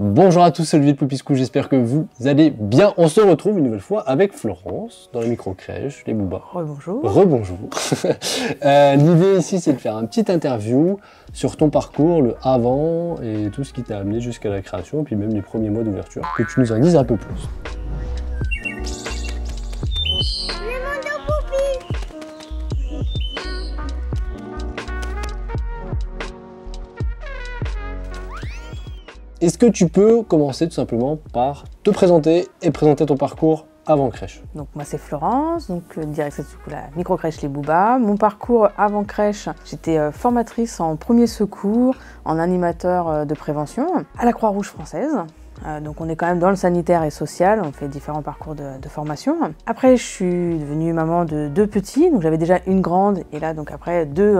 Bonjour à tous, c'est Olivier de Popiscou, j'espère que vous allez bien. On se retrouve une nouvelle fois avec Florence dans la micro-crèche, les boubas. Rebonjour. Rebonjour. euh, L'idée ici, c'est de faire un petit interview sur ton parcours, le avant et tout ce qui t'a amené jusqu'à la création, et puis même les premiers mois d'ouverture. Que tu nous en dises un peu plus. Est-ce que tu peux commencer tout simplement par te présenter et présenter ton parcours avant crèche Donc moi c'est Florence, donc euh, directrice coup la micro-crèche Les Boubas. Mon parcours avant crèche, j'étais euh, formatrice en premier secours, en animateur euh, de prévention à la Croix-Rouge française. donc on est quand même dans le sanitaire et social, on fait différents parcours de, formation. Après je suis devenue maman de deux petits, donc j'avais déjà une grande et là donc après deux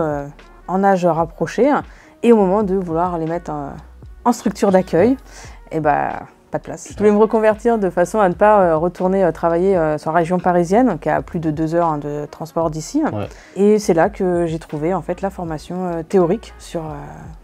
en âge rapproché. Et au moment de vouloir les mettre en structure d'accueil, et eh bah pas de place. Je voulais me reconvertir de façon à ne pas euh, retourner euh, travailler euh, sur la région parisienne, qui a plus de deux heures hein, de transport d'ici. Et c'est là que j'ai trouvé en fait la formation théorique sur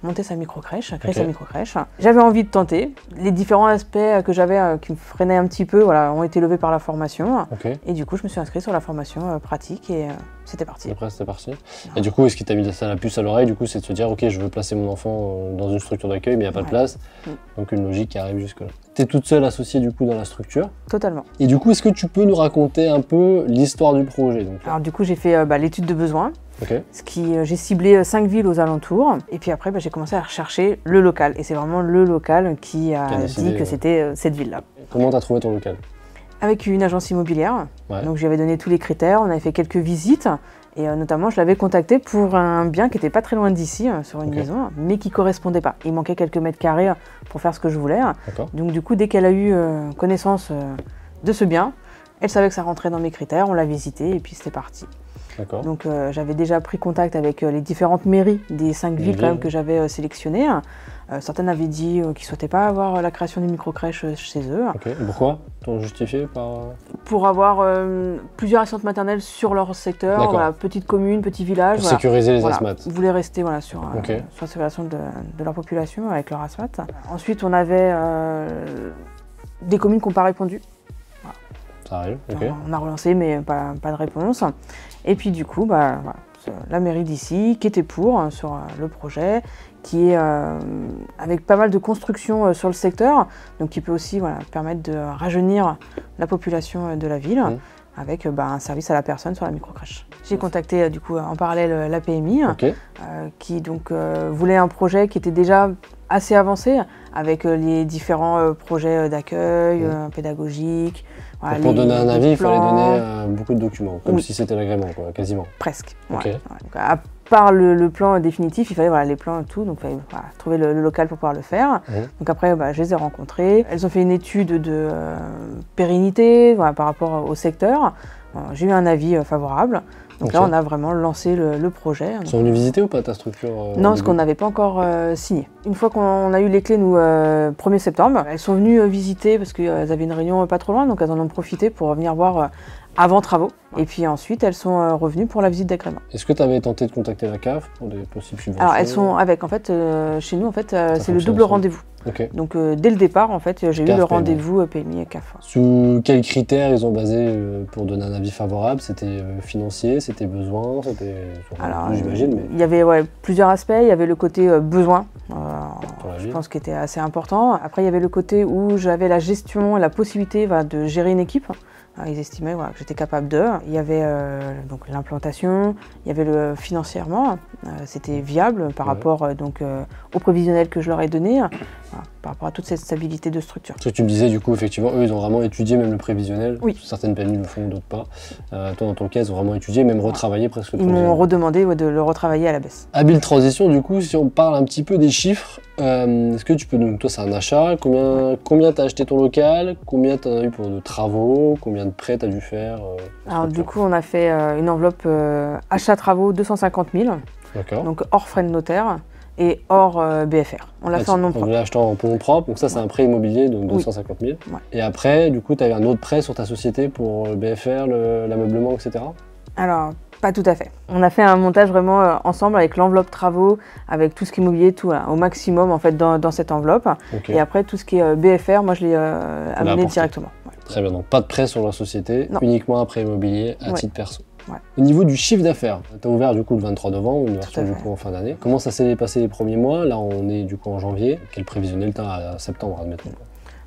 monter sa micro-crèche, créer sa micro-crèche. J'avais envie de tenter. Les différents aspects que j'avais qui me freinaient un petit peu voilà, ont été levés par la formation. Et du coup, je me suis inscrite sur la formation pratique et c'était parti. Après, c'était parti. Et du coup, est-ce qui t'a mis ça la puce à l'oreille Du coup, c'est de se dire, ok, je veux placer mon enfant dans une structure d'accueil, mais il n'y a pas de place. Mm. Donc une logique qui arrive jusque-là. Tu es toute seule associée du coup dans la structure. Totalement. Et du coup, est-ce que tu peux nous raconter un peu l'histoire du projet Alors du coup, j'ai fait euh, bah, l'étude de besoin. Ce qui, euh, j'ai ciblé euh, cinq villes aux alentours. Et puis après, bah, j'ai commencé à rechercher le local. Et c'est vraiment le local qui a, dit que c'était cette ville-là. Comment tu as trouvé ton local? Avec une agence immobilière. Donc j'avais donné tous les critères. On avait fait quelques visites. Et euh, notamment, je l'avais contacté pour un bien qui n'était pas très loin d'ici, euh, sur une maison, mais qui correspondait pas. Il manquait quelques mètres carrés euh, pour faire ce que je voulais. Donc du coup, dès qu'elle a eu connaissance de ce bien, elle savait que ça rentrait dans mes critères, on l'a visité et puis c'était parti. Donc j'avais déjà pris contact avec les différentes mairies des cinq villes, quand même, que j'avais sélectionnées. Euh, certaines avaient dit euh, qu'ils ne souhaitaient pas avoir la création d'une micro-crèche euh, chez eux. pourquoi? T'ont justifié par... Pour avoir plusieurs assistantes maternelles sur leur secteur, voilà, petite commune, petit village. Pour sécuriser les voilà. asthmates. Ils voulaient rester voilà, sur, sur la séparation de, de, leur population avec leur asthmat. Ensuite, on avait des communes qui n'ont pas répondu. Ça arrive, ok. On a relancé, mais pas, pas de réponse. Et puis du coup, bah, la mairie d'ici qui était pour hein, sur le projet, qui est euh, avec pas mal de constructions euh, sur le secteur, donc qui peut aussi voilà, permettre de rajeunir la population euh, de la ville. avec bah, un service à la personne sur la microcrèche. J'ai contacté du coup en parallèle la PMI qui donc voulait un projet qui était déjà assez avancé avec les différents projets d'accueil pédagogiques. pour donner un avis, il fallait donner beaucoup de documents, comme si c'était l'agrément, quasiment. Presque par le, plan définitif, il fallait voilà, les plans et tout, donc il fallait trouver le, local pour pouvoir le faire. Donc après, bah, je les ai rencontrés. Elles ont fait une étude de euh, pérennité par rapport au secteur. J'ai eu un avis euh, favorable. Donc là, on a vraiment lancé le, projet. Ils sont venus visiter ou pas ta structure euh, Non, parce qu'on n'avait pas encore signé. Une fois qu'on a eu les clés, nous, 1er septembre, elles sont venues visiter parce qu'elles avaient une réunion pas trop loin, donc elles en ont profité pour venir voir avant travaux. Et puis ensuite, elles sont euh, revenues pour la visite d'agrément. Est-ce que tu avais tenté de contacter la CAF pour des possibles subventions Alors elles sont avec, en fait, euh, chez nous, en fait, euh, c'est le double rendez-vous. Donc dès le départ, en fait, j'ai eu le rendez-vous PMI et CAF. Sous quels critères ils ont basé pour donner un avis favorable? C'était financier, c'était besoin, c'était. Alors, j'imagine. Mais... Il y avait ouais, plusieurs aspects. Il y avait le côté besoin, je pense qui était assez important. Après, il y avait le côté où j'avais la gestion, la possibilité de gérer une équipe. Ah, ils estimaient que j'étais capable de. Il y avait euh, donc l'implantation, il y avait le financièrement, euh, c'était viable par rapport euh, donc au prévisionnel que je leur ai donné, par rapport à toute cette stabilité de structure. Ce que tu me disais du coup effectivement, eux ils ont vraiment étudié même le prévisionnel. Oui. Certaines PMI le font, d'autres pas. toi dans ton cas ils ont vraiment étudié, même retravaillé presque. Ils m'ont redemandé de le retravailler à la baisse. Habile transition du coup, si on parle un petit peu des chiffres, est-ce que tu peux nous, toi c'est un achat, combien combien t'as acheté ton local, combien t'en as eu pour de travaux, combien de prêts tu as dû faire euh, Alors du coup, on a fait euh, une enveloppe euh, achat travaux 250 000, donc hors frais de notaire et hors BFR. On l'a ah, fait en nom propre. On l'a acheté en nom propre, donc ça c'est un prêt immobilier, donc 250 000. Et après, du coup, tu avais un autre prêt sur ta société pour le BFR, l'ameublement, etc. Alors, Pas tout à fait. On a fait un montage vraiment euh, ensemble avec l'enveloppe travaux, avec tout ce qui est mobilier, tout au maximum en fait dans, dans cette enveloppe. Et après tout ce qui est euh, BFR, moi je l'ai euh, amené directement. Ouais. Très bien, donc pas de prêt sur la société, Non. uniquement un prêt immobilier à titre perso. Ouais. Au niveau du chiffre d'affaires, tu as ouvert du coup le 23 novembre, une version du coup en fin d'année. Comment ça s'est passé les premiers mois? Là, on est du coup en janvier. Quel prévisionnel tu as à septembre, admettons?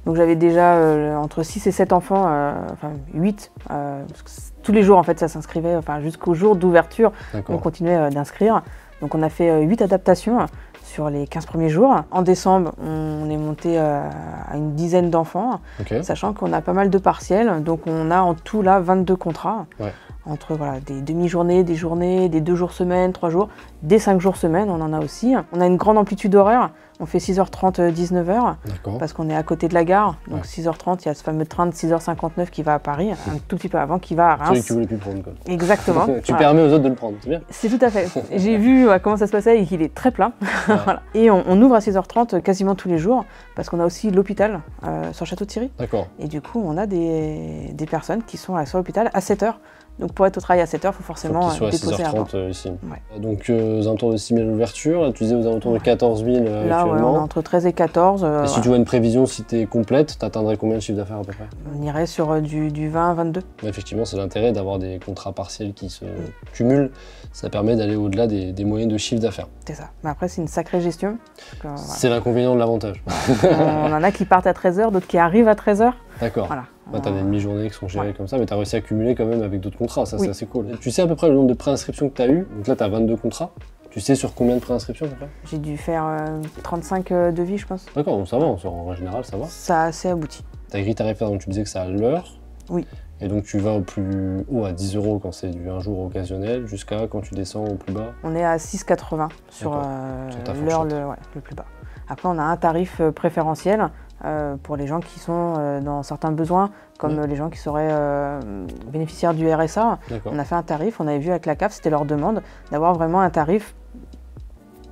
Donc j'avais déjà euh, entre 6 et 7 enfants, euh, enfin 8, euh, parce que tous les jours en fait ça s'inscrivait, enfin jusqu'au jour d'ouverture, on continuait d'inscrire. Donc on a fait euh, 8 adaptations sur les 15 premiers jours. En décembre, on est monté à une dizaine d'enfants, sachant qu'on a pas mal de partiels. Donc on a en tout là 22 contrats. Ouais. Entre voilà, des demi-journées, des journées, des 2 jours semaine, 3 jours, des 5 jours semaine, on en a aussi. On a une grande amplitude horaire, on fait 6h30, euh, 19h D'accord. parce qu'on est à côté de la gare. Donc Ouais. 6h30, il y a ce fameux train de 6h59 qui va à Paris, un tout petit peu avant, qui va à Celui que Reims. tu voulais plus prendre. Quoi. Exactement. tu Voilà. permets aux autres de le prendre, c'est bien. C'est tout à fait. J'ai vu ouais, comment ça se passait et qu'il est très plein. Voilà. Et on, on ouvre à 6h30 quasiment tous les jours parce qu'on a aussi l'hôpital euh, sur Château-Thierry. D'accord. Et du coup, on a des, des personnes qui sont sur l'hôpital à 7h. Donc pour être au travail à 7h, il faut Faut forcément qu'il soit euh, à déposer avant. 6h30 euh, ici. Ouais. Donc euh, aux alentours de 6 000 ouvertures, tu disais aux alentours de Ouais. 14 000 euh, Là, ouais, on est entre 13 et 14. euh, Et si tu vois une prévision, si tu es complète, tu atteindrais combien de chiffre d'affaires à peu près? On irait sur euh, du, du 20 22. Mais Effectivement, c'est l'intérêt d'avoir des contrats partiels qui se cumulent. Ça permet d'aller au-delà des, des moyennes de chiffre d'affaires. C'est ça. Mais après, c'est une sacrée gestion. Euh. C'est l'inconvénient de l'avantage. on en a qui partent à 13h, d'autres qui arrivent à 13h. D'accord. Voilà. T'as des demi-journées qui sont gérées Ouais. comme ça, mais t'as réussi à cumuler quand même avec d'autres contrats, ça Oui. c'est assez cool. Tu sais à peu près le nombre de préinscriptions que t'as eu Donc là t'as 22 contrats. Tu sais sur combien de préinscriptions peu près J'ai dû faire euh, 35 euh, devis, je pense. D'accord, donc ça va, en général ça va. Ça a assez abouti. Ta grille tarifaire, donc tu disais que c'est à l'heure. Oui. Et donc tu vas au plus haut à 10 euros quand c'est du un jour occasionnel, jusqu'à quand tu descends au plus bas? On est à 6,80 sur euh, Sur ta l'heure le, ouais, le plus bas. Après, on a un tarif euh, préférentiel euh, pour les gens qui sont euh, dans certains besoins, comme Ouais. euh, les gens qui seraient euh, bénéficiaires du RSA. D'accord. On a fait un tarif, on avait vu avec la CAF, c'était leur demande d'avoir vraiment un tarif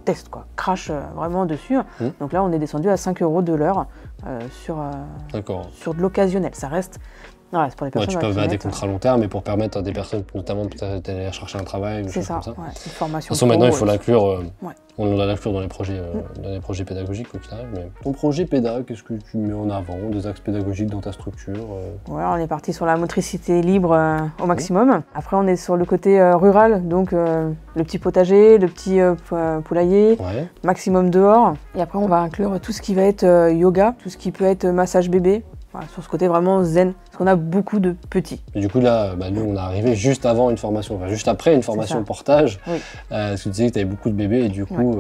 test, quoi, crash euh, vraiment dessus. Mhm. Donc là, on est descendu à 5 euros de l'heure euh, sur, euh, sur de l'occasionnel. Ça reste. Voilà, c'est pour les Ouais, tu peux avoir des contrats long terme, mais pour permettre à des personnes, notamment peut-être d'aller chercher un travail ou des C'est choses ça, comme ça. ouais, une De formation. toute façon, maintenant, il faut euh, l'inclure. euh, Ouais. On doit l'inclure dans les projets, euh, dans les projets pédagogiques, quoi qu'il arrive. Mais ton projet pédag, qu'est-ce que tu mets en avant Des axes pédagogiques dans ta structure euh, on est parti sur la motricité libre au maximum. Après, on est sur le côté rural, donc le petit potager, le petit pou- poulailler, Ouais. maximum dehors. Et après, on va inclure tout ce qui va être yoga, tout ce qui peut être massage bébé. Voilà, sur ce côté vraiment zen, parce qu'on a beaucoup de petits. Et du coup, là, bah, nous, on est arrivé juste avant une formation, enfin juste après une formation portage. Oui. Euh, parce que tu disais que tu avais beaucoup de bébés et du coup,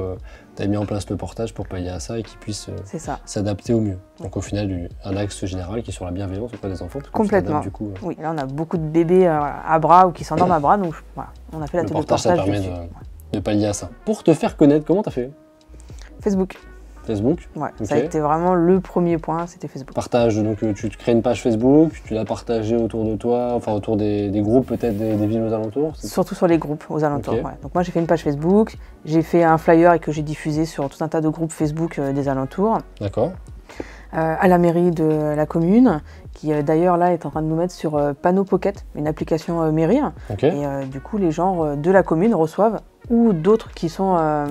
tu as mis en place le portage pour pallier à ça et qu'ils puissent euh, s'adapter au mieux. Donc au final, un axe général qui est sur la bienveillance auprès des enfants. Complètement. Du coup, euh, Oui, là, on a beaucoup de bébés euh, à bras ou qui s'endorment à bras, donc voilà, on a fait la le télé portage, ça permet de, Ouais. de pallier à ça. Pour te faire connaître, comment tu as fait Facebook, Facebook ouais, ça a été vraiment le premier point, c'était Facebook. Partage, donc euh, tu te crées une page Facebook, tu l'as partagée autour de toi, enfin autour des, des groupes peut-être des, des villes aux alentours. Surtout sur les groupes aux alentours. Ouais. Donc moi j'ai fait une page Facebook, j'ai fait un flyer et que j'ai diffusé sur tout un tas de groupes Facebook euh, des alentours, D'accord. Euh, à la mairie de la commune, qui d'ailleurs là est en train de nous mettre sur Panneau Pocket, une application mairie. Et euh, du coup les gens de la commune reçoivent ou d'autres qui sont euh,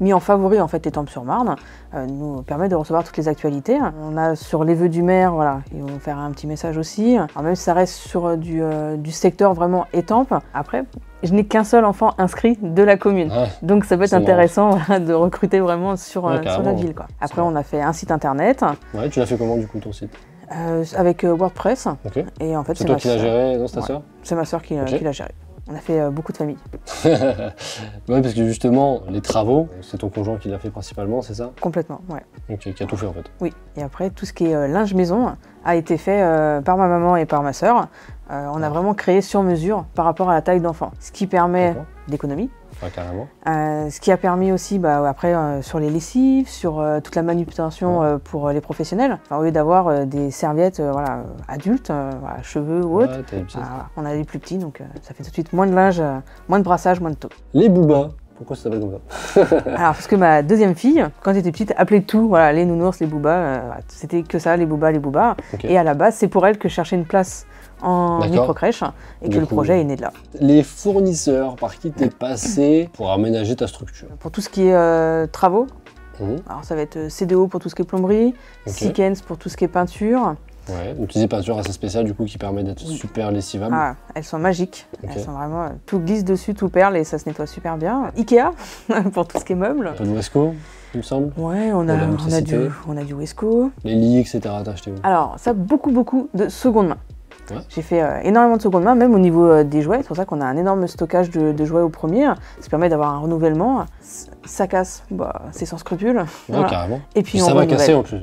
mis en favori en fait Étampes-sur-Marne, euh, nous permet de recevoir toutes les actualités. On a sur les vœux du maire, voilà, ils vont faire un petit message aussi. Alors même si ça reste sur euh, du, euh, du secteur vraiment Étampes, après je n'ai qu'un seul enfant inscrit de la commune. Ouais. Donc ça peut être intéressant voilà, de recruter vraiment sur, Ouais, sur la ville. Quoi. Après on a fait un site internet Ouais, tu l'as fait comment du coup ton site? Avec WordPress Ok. et en fait C'est toi qui l'as sœur- géré, non, c'est ta Ouais. sœur C'est ma qui, Ok. qui l'a géré. On a fait euh, beaucoup de familles, Ouais, parce que justement, les travaux, c'est ton conjoint qui l'a fait principalement, c'est ça? Complètement. Ouais. Ok, qui a tout fait en fait. Oui. Et après tout ce qui est euh, linge maison a été fait euh, par ma maman et par ma soeur. Euh, on a Ah. vraiment créé sur mesure par rapport à la taille d'enfant, ce qui permet d'économie. Carrément. Euh, ce qui a permis aussi, bah, après, euh, sur les lessives, sur euh, toute la manutention pour les professionnels. Enfin, au lieu d'avoir des serviettes voilà, adultes, voilà, cheveux ou autres, Ouais, voilà, on a des plus petits, donc ça fait tout de suite moins de linge, moins de brassage, moins de taux. Les boobas, Pourquoi ça s'appelle comme ça Alors, parce que ma deuxième fille, quand j'étais petite, appelait tout, voilà, les nounours, les boobas, euh, c'était que ça, les boobas, les boobas. Et à la base, c'est pour elle que je cherchais une place en micro-crèche et Du que le projet est né de là. Les fournisseurs par qui t'es passé pour aménager ta structure. Pour tout ce qui est euh, travaux, Mhm. alors ça va être euh, CDO pour tout ce qui est plomberie, Ok. Seekens pour tout ce qui est peinture. Ouais, donc tu dis peinture assez spéciale du coup qui permet d'être Oui. super lessivable. Ah, elles sont magiques. Elles sont vraiment. euh, tout glisse dessus, tout perle et ça se nettoie super bien. Ikea pour tout ce qui est meubles. Un peu de Wesco, il me semble. Ouais, on a, on a, du, on a du Wesco. Les lits, etc. T'as acheté où Alors, ça, beaucoup, beaucoup de seconde main. Ouais. J'ai fait euh, énormément de seconde main, même au niveau euh, des jouets. C'est pour ça qu'on a un énorme stockage de, de jouets au premier. Ça permet d'avoir un renouvellement. Ça casse, bah, c'est sans scrupule. Ouais, Voilà. carrément. Et puis Puis on ça va casser en plus.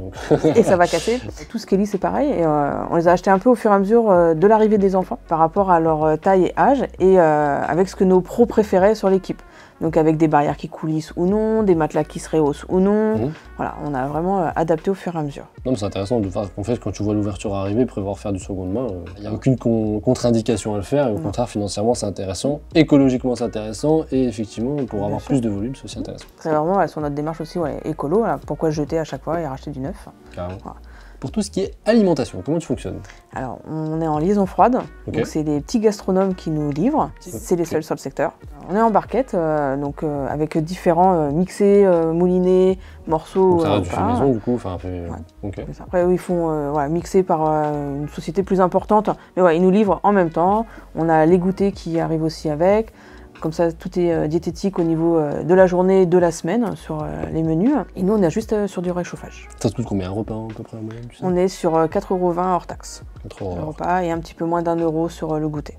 et ça va casser. Tout ce qui est lit, c'est pareil. Et, euh, on les a achetés un peu au fur et à mesure de l'arrivée des enfants par rapport à leur taille et âge et avec ce que nos pros préféraient sur l'équipe. Donc avec des barrières qui coulissent ou non, des matelas qui se rehaussent ou non. Mhm. Voilà, on a vraiment euh, adapté au fur et à mesure. Non, mais c'est intéressant de voir qu'en fait, quand tu vois l'ouverture arriver, prévoir faire du seconde main, il n'y a aucune con- contre-indication à le faire. Et au contraire, financièrement, c'est intéressant. Écologiquement, c'est intéressant. Et effectivement, pour avoir sûr. plus de volume, c'est aussi intéressant. C'est vraiment ouais, sur notre démarche aussi ouais, écolo. voilà, pourquoi jeter à chaque fois et racheter du neuf? Carrément. Voilà. Pour tout ce qui est alimentation, comment tu fonctionnes? Alors, on est en liaison froide. Donc, c'est des petits gastronomes qui nous livrent. C'est les seuls sur le secteur. On est en barquette, euh, donc euh, avec différents euh, mixés, moulinés, morceaux. Donc ça ou fait pas. maison, du coup. Enfin. C'est ça. Après, eux, ils font voilà, mixer par une société plus importante. Mais ouais, ils nous livrent en même temps. On a les goûters qui arrivent aussi avec. Comme ça, tout est euh, diététique au niveau euh, de la journée, de la semaine sur euh, les menus. Et nous, on est juste sur du réchauffage. Ça te coûte combien un repas à peu près en moyenne tu sais? On est sur euh, 4,20€ hors taxe. 4 euros. le repas et un petit peu moins d'un euro sur le goûter.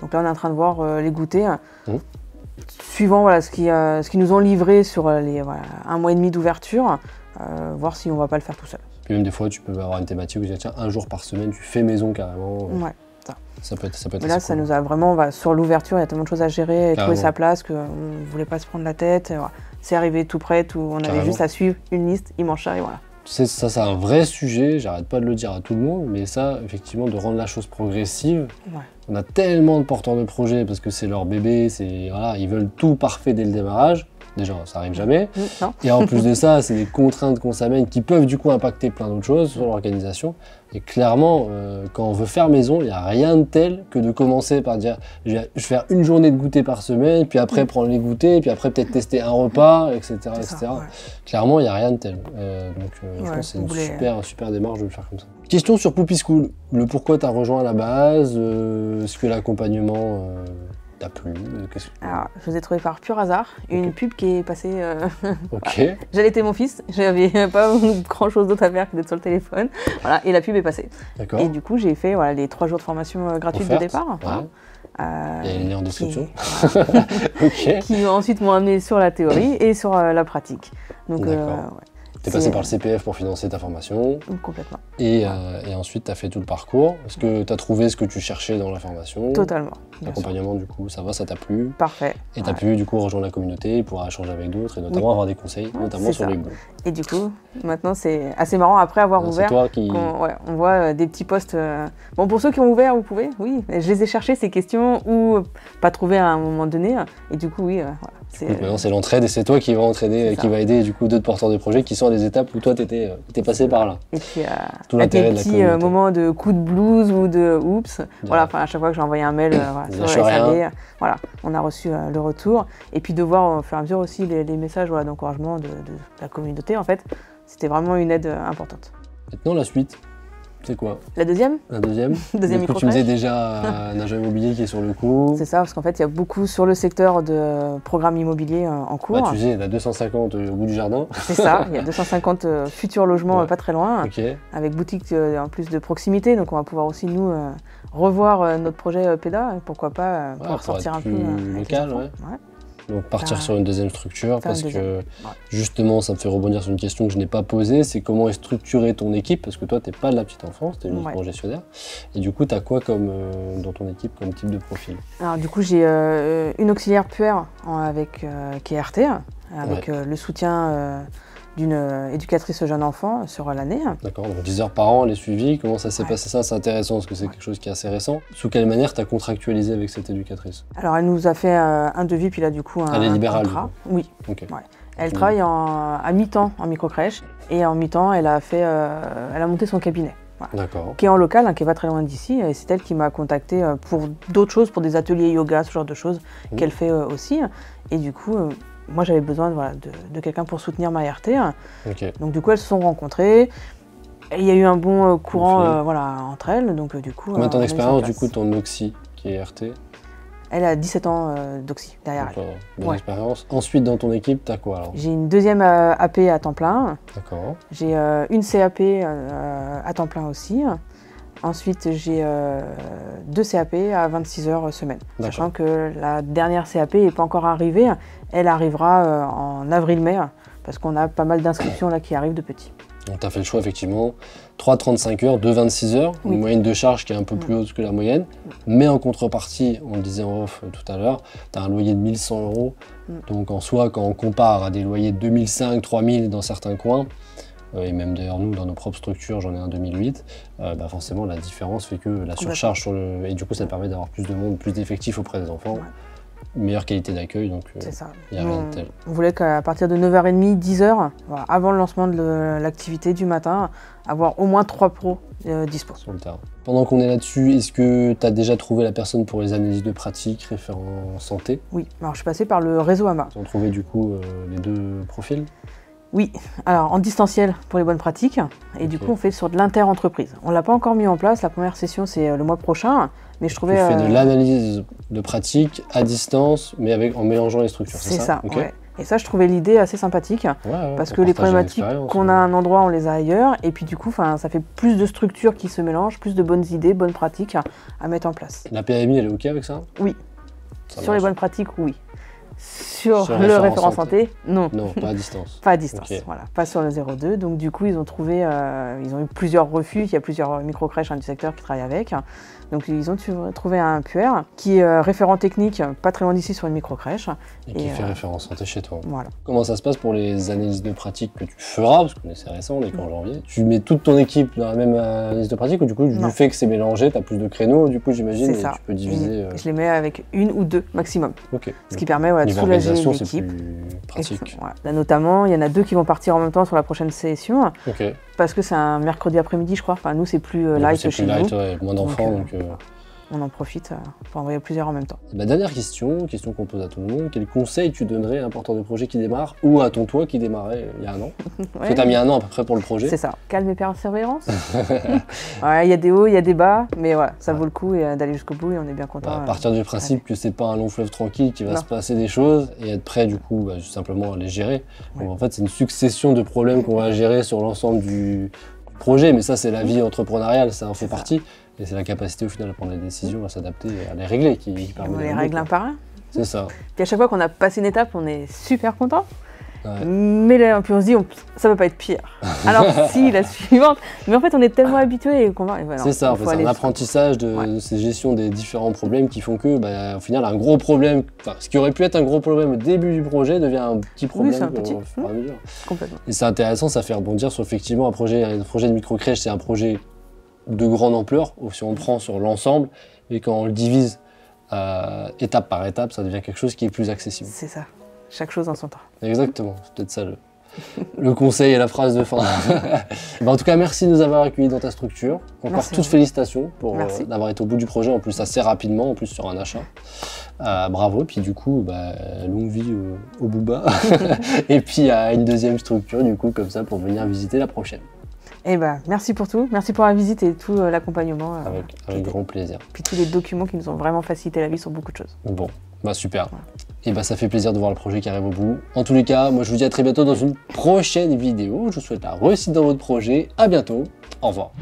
Donc là, on est en train de voir les goûters. Mhm. Suivant voilà, ce qu'ils ce qu'ils nous ont livré sur les voilà, un mois et demi d'ouverture, euh, voir si on va pas le faire tout seul. Puis même des fois, tu peux avoir une thématique où tu dis, tiens, un jour par semaine, tu fais maison carrément. Ouais. Ça peut être, ça peut être Mais là, ça cool. nous a vraiment, sur l'ouverture, il y a tellement de choses à gérer et Carrément. trouver sa place qu'on ne voulait pas se prendre la tête. voilà. C'est arrivé tout près, tout, on avait juste à suivre une liste, il mange ça et voilà. Tu sais, ça, c'est un vrai sujet, j'arrête pas de le dire à tout le monde, mais ça, effectivement, de rendre la chose progressive. Ouais. On a tellement de porteurs de projets parce que c'est leur bébé, c'est voilà, ils veulent tout parfait dès le démarrage. Déjà, ça arrive jamais. Mm, Non Et en plus de ça, c'est des contraintes qu'on s'amène qui peuvent du coup impacter plein d'autres choses sur l'organisation. Et clairement, euh, quand on veut faire maison, il n'y a rien de tel que de commencer par dire je vais faire une journée de goûter par semaine, puis après prendre les goûters, puis après peut-être tester un repas, etc. Etc. ça, ouais. Clairement, il n'y a rien de tel. Euh, donc, euh, je pense que c'est une super, super démarche de le faire comme ça. Question sur Poopy School. Le pourquoi tu as rejoint à la base Est-ce que l'accompagnement euh, t'a plu Euh, Alors, je vous ai trouvé par pur hasard une pub qui est passée. euh, Ok, J'allaitais mon fils, j'avais pas grand chose d'autre à faire que d'être sur le téléphone. Voilà, et la pub est passée. d'accord. Et du coup, j'ai fait voilà, les trois jours de formation euh, gratuite Offerte, de départ. ouais. voilà. Euh, Il y a une lien en qui- description. voilà, ok. qui ensuite m'ont amené sur la théorie et sur euh, la pratique. Donc, D'accord. ouais, T'es C'est- passé par le CPF pour financer ta formation complètement. et, euh, et ensuite tu as fait tout le parcours. Est-ce que tu as trouvé ce que tu cherchais dans la formation? Totalement. L'accompagnement, du coup, ça va, ça t'a plu? Parfait. Et tu as Ouais. pu, du coup, rejoindre la communauté, pouvoir échanger avec d'autres et notamment avoir des conseils, notamment sur ça. les goûts. Et du coup, maintenant, c'est assez marrant. Après avoir C'est ouvert, toi qui. ouais, on voit euh, des petits posts. euh, Bon, pour ceux qui ont ouvert, vous pouvez, oui. Je les ai cherchés, ces questions, ou pas trouvé à un moment donné. Et du coup, oui, euh, voilà. C'est- Donc maintenant, c'est l'entraide et c'est toi qui va entraider, qui va aider du coup d'autres porteurs de projets qui sont des étapes où toi t'étais, euh, t'es passé par là. Et puis, euh, Tout à des de petits euh, moments de coup de blues ou de oups. Voilà, enfin, à chaque fois que j'ai envoyé un mail euh, voilà, sur euh, on a reçu euh, le retour. Et puis de voir au fur et à mesure aussi les, les messages voilà, d'encouragement de, de la communauté, en fait, c'était vraiment une aide euh, importante. Maintenant, la suite, c'est quoi La deuxième, La deuxième deuxième coup, tu me micro disais déjà euh, un agent immobilier qui est sur le coup. c'est ça, parce qu'en fait, il y a beaucoup sur le secteur de programmes immobiliers euh, en cours. Bah, tu disais, la 250 au bout du jardin. C'est ça, il y a 250 euh, futurs logements Ouais. euh, pas très loin, Ok. avec boutique euh, en plus de proximité, donc on va pouvoir aussi nous euh, revoir euh, notre projet euh, PEDA, et pourquoi pas euh, pouvoir pour sortir un peu euh, local, ouais. Donc partir sur une deuxième structure parce que ouais. justement ça me fait rebondir sur une question que je n'ai pas posée, c'est comment est structurée ton équipe? Parce que toi t'es pas de la petite enfance, t'es uniquement Ouais. gestionnaire. Et du coup t'as quoi comme euh, dans ton équipe comme type de profil? Alors du coup j'ai euh, une auxiliaire puère avec, euh, qui est RT, avec euh, le soutien d'une euh, éducatrice jeune enfant sur l'année. D'accord, donc 10 heures par an, les suivis, comment ça s'est Ouais. passé ça? C'est intéressant parce que c'est quelque chose qui est assez récent. Sous quelle manière tu as contractualisé avec cette éducatrice? Alors elle nous a fait euh, un devis, puis là du coup un Elle est libérale, contrat. Oui, elle Mhm. travaille en- à mi-temps en microcrèche et en mi-temps elle a fait, euh, elle a monté son cabinet. Qui est en local, hein, qui est pas très loin d'ici, et c'est elle qui m'a contacté pour d'autres choses, pour des ateliers yoga, ce genre de choses Mhm. qu'elle fait euh, aussi. Et du coup, moi j'avais besoin voilà, de, de quelqu'un pour soutenir ma RT. Ok. Donc du coup, elles se sont rencontrées. Et il y a eu un bon euh, courant euh, voilà, entre elles. Donc euh, du coup, Combien temps d'expérience du coup ton Oxy qui est RT Elle a 17 ans d'oxy derrière elle. Bonne Ouais. expérience. Ensuite dans ton équipe, t'as quoi alors? J'ai une deuxième AP à temps plein. D'accord. J'ai une CAP à temps plein aussi. Ensuite, j'ai euh, deux CAP à 26 heures semaine. Sachant que la dernière CAP n'est pas encore arrivée. Elle arrivera euh, en avril-mai, parce qu'on a pas mal d'inscriptions là qui arrivent de petits. Donc tu as fait le choix effectivement 3,35 heures, 2,26 heures, Oui. une moyenne de charge qui est un peu plus haute que la moyenne. Mais en contrepartie, on le disait en off euh, tout à l'heure, tu as un loyer de 1100 euros. Mm. Donc en soi, quand on compare à des loyers de 2005, 3000 dans certains coins, euh, et même d'ailleurs nous dans nos propres structures, j'en ai un 2008, euh, bah forcément la différence fait que la surcharge sur le... Et du coup ça te permet d'avoir plus de monde, plus d'effectifs auprès des enfants, meilleure qualité d'accueil, donc euh, ça. a rien on, de tel. on voulait qu'à partir de 9h30, 10h, voilà, avant le lancement de l'activité du matin, avoir au moins trois pros euh, dispo. sur le terrain. Pendant qu'on est là-dessus, est-ce que tu as déjà trouvé la personne pour les analyses de pratique, référent santé? Oui, alors je suis passée par le réseau AMA. Ils ont trouvé du coup euh, les deux profils? Oui, alors en distanciel pour les bonnes pratiques, et du coup on fait sur de l'inter-entreprise. On l'a pas encore mis en place, la première session c'est euh, le mois prochain, mais je Tu fais de euh, l'analyse de pratique à distance, mais avec, en mélangeant les structures, c'est ça, ouais. Et ça je trouvais l'idée assez sympathique, Ouais, ouais, parce que les problématiques qu'on a à un endroit on les a ailleurs, et puis du coup ça fait plus de structures qui se mélangent, plus de bonnes idées, bonnes pratiques à, à mettre en place. La PMI, elle est OK avec ça? Oui. Ça Sur les bonnes pratiques, oui. Sur, Sur le référent référent santé. santé, non. Non, pas à distance. Pas à distance, voilà, pas sur le 02. Donc du coup, ils ont trouvé, euh, ils ont eu plusieurs refus. Il y a plusieurs micro-crèches hein, du secteur qui travaillent avec. Donc ils ont trouvé un puer qui est euh, référent technique, pas très loin d'ici sur une micro-crèche. Et qui fait euh, référence santé chez toi. Voilà. Comment ça se passe pour les analyses de pratique que tu feras? Parce qu'on est c'est récent, on est qu'en janvier. Tu mets toute ton équipe dans la même analyse de pratique ou du coup, Non. du fait que c'est mélangé, tu as plus de créneaux, du coup, j'imagine, tu peux diviser. Je les mets avec une ou deux maximum, Ok. ce qui permet voilà, de soulager l'équipe. plus pratique. Voilà. Là, notamment, il y en a deux qui vont partir en même temps sur la prochaine session parce que c'est un mercredi après-midi, je crois. Enfin, nous, c'est plus euh, coup, light c'est chez plus light, nous. ouais, moins d'enfants. Donc, Donc, euh, On en profite euh, pour envoyer plusieurs en même temps. Ma dernière question, question qu'on pose à tout le monde, quel conseil tu donnerais à un porteur de projet qui démarre ou à ton toi qui démarrait euh, il y a un an Parce que tu as mis un an à peu près pour le projet. C'est ça. Calme et persévérance. Ouais, Il y a des hauts, il y a des bas, mais ça vaut le coup euh, d'aller jusqu'au bout et on est bien content. Bah, à partir du principe que c'est pas un long fleuve tranquille, qu'il va Non. se passer des choses et être prêt du coup bah, juste simplement à les gérer. Donc, en fait c'est une succession de problèmes qu'on va gérer sur l'ensemble du projet, mais ça c'est la vie entrepreneuriale, ça en fait ça. Et c'est la capacité au final à prendre des décisions, à s'adapter à les régler qui, qui permet on les règle un par un. C'est ça. Puis à chaque fois qu'on a passé une étape, on est super content. Ouais. Mais là, puis on se dit, on- ça va pas être pire. Alors si, la suivante. Mais en fait, on est tellement habitué et qu'on va. voilà, C'est ça, en fait, c'est un apprentissage de, Ouais. ces gestions des différents problèmes qui font que, bah, au final, un gros problème, ce qui aurait pu être un gros problème au début du projet devient un petit problème c'est un petit. mesure. Complètement. Et c'est intéressant, ça fait rebondir sur effectivement un projet, un projet de micro-crèche, c'est un projet de grande ampleur, ou si on prend sur l'ensemble, et quand on le divise euh, étape par étape, ça devient quelque chose qui est plus accessible. C'est ça. Chaque chose en son temps. Exactement, c'est peut-être ça le, le conseil et la phrase de fin. Bah, en tout cas, merci de nous avoir accueillis dans ta structure. Encore toutes félicitations pour euh, d'avoir été au bout du projet, en plus assez rapidement, en plus sur un achat. Euh, bravo, et puis du coup, bah, longue vie euh, au Booba. et puis à une deuxième structure, du coup, comme ça, pour venir visiter la prochaine. Et ben, merci pour tout. Merci pour la visite et tout euh, l'accompagnement. euh, Avec, grand plaisir. Puis tous les documents qui nous ont vraiment facilité la vie sur beaucoup de choses. Bon, bah super. Et bah ça fait plaisir de voir le projet qui arrive au bout. En tous les cas, moi je vous dis à très bientôt dans une prochaine vidéo. Je vous souhaite la réussite dans votre projet. À bientôt. Au revoir.